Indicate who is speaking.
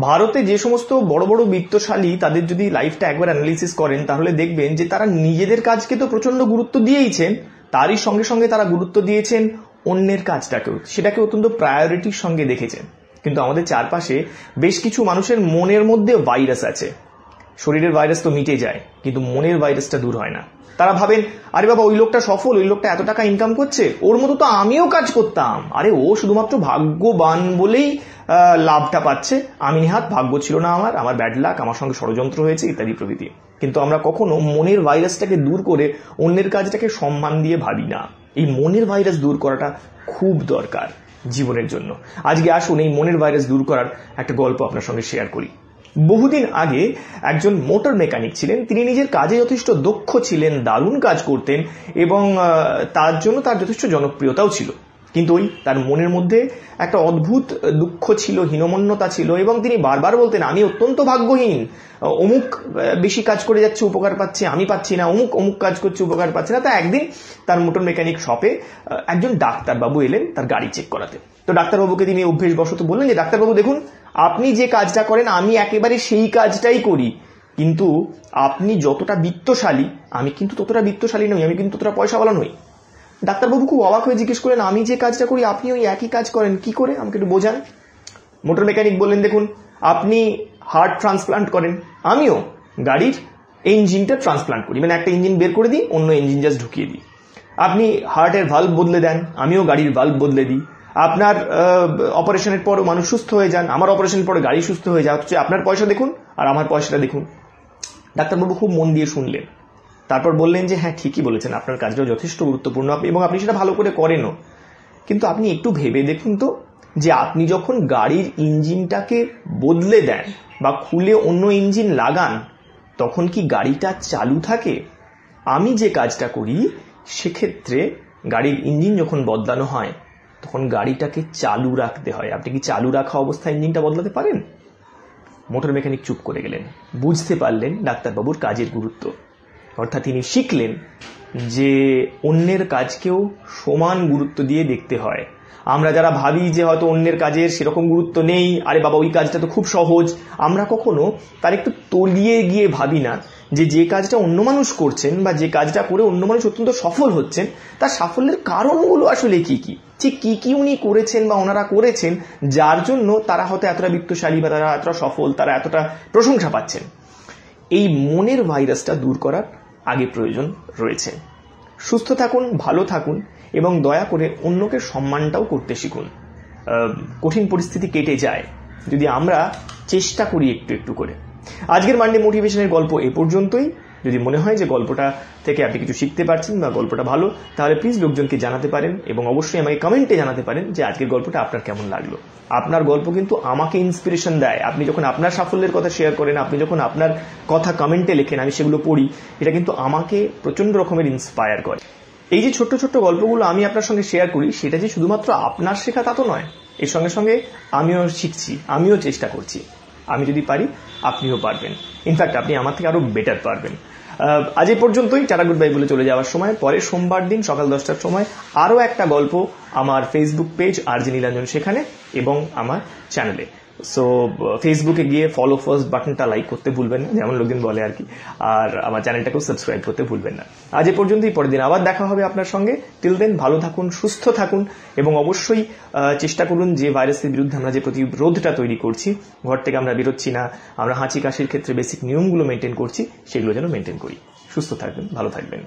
Speaker 1: ভারতে যে সমস্ত বড় বড় বিত্তশালী তাদের যদি লাইফটা একবার অ্যানালিসিস করেন, তাহলে দেখবেন যে তারা নিজেদের কাজকে তো প্রচণ্ড গুরুত্ব দিয়েইছেন, তারই সঙ্গে সঙ্গে তারা গুরুত্ব দিয়েছেন অন্যের কাজটাকেও। সেটাকে অত্যন্ত প্রায়োরিটির সঙ্গে দেখেছেন। কিন্তু আমাদের চারপাশে বেশ কিছু মানুষের মনের মধ্যে ভাইরাস আছে। শরীরের ভাইরাস তো মিটে যায়, কিন্তু মনের ভাইরাসটা দূর হয় না। তারা ভাবেন, আরে বাবা, ওই লোকটা সফল, ওই লোকটা এত টাকা ইনকাম করছে, ওর মতো তো আমিও কাজ করতাম। আরে, ও শুধুমাত্র ভাগ্যবান বলেই লাভটা পাচ্ছে। আমি নিহাত, ভাগ্য ছিল না আমার আমার ব্যাড লাক আমার সঙ্গে ষড়যন্ত্র হয়েছে, ইত্যাদি প্রভৃতি। কিন্তু আমরা কখনো মনের ভাইরাসটাকে দূর করে অন্যের কাজটাকে সম্মান দিয়ে ভাবি না। এই মনের ভাইরাস দূর করাটা খুব দরকার জীবনের জন্য। আজকে আসুন, এই মনের ভাইরাস দূর করার একটা গল্প আপনার সঙ্গে শেয়ার করি। বহুদিন আগে একজন মোটর মেকানিক ছিলেন। তিনি নিজের কাজে যথেষ্ট দক্ষ ছিলেন, দারুণ কাজ করতেন এবং তার জন্য তার যথেষ্ট জনপ্রিয়তাও ছিল। কিন্তু ওই তার মনের মধ্যে একটা অদ্ভুত দুঃখ ছিল, হীনমন্যতা ছিল এবং তিনি বারবার বলতেন, আমি অত্যন্ত ভাগ্যহীন। অমুক বেশি কাজ করে যাচ্ছে, উপকার পাচ্ছে, আমি পাচ্ছি না। অমুক অমুক কাজ করছে, উপকার পাচ্ছে না। তা একদিন তার মোটর মেকানিক শপে একজন ডাক্তারবাবু এলেন তার গাড়ি চেক করাতে। তো ডাক্তারবাবুকে তিনি অভ্যেসবশত বললেন যে, ডাক্তারবাবু, দেখুন, আপনি যে কাজটা করেন, আমি একেবারে সেই কাজটাই করি। কিন্তু আপনি যতটা বিত্তশালী, আমি কিন্তু ততটা বিত্তশালী নই, আমি কিন্তু ততটা পয়সাওয়ালা নই। ডাক্তারবাবু খুব অবাক হয়ে জিজ্ঞেস করলেন, আমি যে কাজটা করি, আপনি ওই একই কাজ করেন? কি করে? আমাকে একটু বোঝান। মোটর মেকানিক বললেন, দেখুন, আপনি হার্ট ট্রান্সপ্লান্ট করেন, আমিও গাড়ির ইঞ্জিনটা ট্রান্সপ্লান্ট করি। মানে একটা ইঞ্জিন বের করে দিই, অন্য ইঞ্জিন জাস্ট ঢুকিয়ে দিই। আপনি হার্টের ভাল্ব বদলে দেন, আমিও গাড়ির ভাল্ব বদলে দিই। আপনার অপারেশনের পর মানুষ সুস্থ হয়ে যান, আমার অপারেশনের পরে গাড়ি সুস্থ হয়ে যায় অথচ আপনার পয়সা দেখুন, আর আমার পয়সাটা দেখুন। ডাক্তারবাবু খুব মন দিয়ে শুনলেন। তারপর বললেন যে হ্যাঁ ঠিকই বলেছেন, আপনার কাজটা যথেষ্ট গুরুত্বপূর্ণ এবং আপনি সেটা ভালো করে করেনও। কিন্তু আপনি একটু ভেবে দেখুন তো যে, আপনি যখন গাড়ির ইঞ্জিনটাকে বদলে দেন বা খুলে অন্য ইঞ্জিন লাগান, তখন কি গাড়িটা চালু থাকে? আমি যে কাজটা করি, সেক্ষেত্রে গাড়ির ইঞ্জিন যখন বদলানো হয়, তখন গাড়িটাকে চালু রাখতে হয়। আপনি কি চালু রাখা অবস্থায় ইঞ্জিনটা বদলাতে পারেন? মোটর মেকানিক চুপ করে গেলেন, বুঝতে পারলেন ডাক্তারবাবুর কাজের গুরুত্ব। অর্থাৎ তিনি শিখলেন যে অন্যের কাজকেও সমান গুরুত্ব দিয়ে দেখতে হয়। আমরা যারা ভাবি যে হয়তো অন্যের কাজের সেরকম গুরুত্ব নেই, আরে বাবা, ওই কাজটা তো খুব সহজ, আমরা কখনো তার একটু তলিয়ে গিয়ে ভাবি না যে যে কাজটা অন্য মানুষ করছেন বা যে কাজটা করে অন্য মানুষ অত্যন্ত সফল হচ্ছেন, তার সাফল্যের কারণগুলো আসলে কি কি? ঠিক কি কি উনি করেছেন বা ওনারা করেছেন, যার জন্য তারা হয়তো এতটা বিত্তশালী বা তারা এতটা সফল, তারা এতটা প্রশংসা পাচ্ছেন। এই মনের ভাইরাসটা দূর করার আগে প্রয়োজন রয়েছে। সুস্থ থাকুন, ভালো থাকুন এবং দয়া করে অন্যকে সম্মানটাও করতে শিখুন। কঠিন পরিস্থিতি কেটে যায় যদি আমরা চেষ্টা করি একটু একটু করে। আজকের মান্ডে মোটিভেশনের গল্প এ পর্যন্তই। যদি মনে হয় যে গল্পটা থেকে আপনি কিছু শিখতে পারছেন বা গল্পটা ভালো, তাহলে প্লিজ লোকজনকে জানাতে পারেন এবং অবশ্যই আমাকে কমেন্টে জানাতে পারেন যে আজকের গল্পটা আপনার কেমন লাগল। আপনার গল্প কিন্তু আমাকে ইন্সপিরেশন দেয়। আপনি যখন আপনার সাফল্যের কথা শেয়ার করেন, আপনি যখন আপনার কথা কমেন্টে লেখেন, আমি সেগুলো পড়ি, এটা কিন্তু আমাকে প্রচণ্ড রকমের ইন্সপায়ার করে। এই যে ছোট্ট ছোট্ট গল্পগুলো আমি আপনার সঙ্গে শেয়ার করি, সেটা যে শুধুমাত্র আপনার শেখা তা তো নয়, এর সঙ্গে সঙ্গে আমিও শিখছি, আমিও চেষ্টা করছি। আমি যদি পারি, আপনিও পারবেন। ইনফ্যাক্ট আপনি আমার থেকে আরও বেটার পারবেন। আজ এ পর্যন্তই। টাটা গুড বাই বলে চলে যাওয়ার সময়। পরে সোমবার দিন সকাল দশটার সময় আরও একটা গল্প আমার ফেসবুক পেজ আর জি নীলাঞ্জন সেখানে এবং আমার চ্যানেলে সো ফেসবুকে গিয়ে ফলো ফার্স্ট বাটনটা লাইক করতে ভুলবেন না, যেমন লোকজন বলে আর কি। আর আমার চ্যানেলটাকেও সাবস্ক্রাইব করতে ভুলবেন না। আজ এ পর্যন্তই, পরের দিন আবার দেখা হবে আপনার সঙ্গে। টিল দেন ভালো থাকুন, সুস্থ থাকুন, এবং অবশ্যই চেষ্টা করুন যে ভাইরাসের বিরুদ্ধে আমরা যে প্রতিরোধটা তৈরি করছি, ঘর থেকে আমরা বেরোচ্ছি না, আমরা হাঁচি কাশির ক্ষেত্রে বেসিক নিয়মগুলো মেনটেন করছি, সেগুলো যেন মেনটেন করি। সুস্থ থাকবেন, ভালো থাকবেন।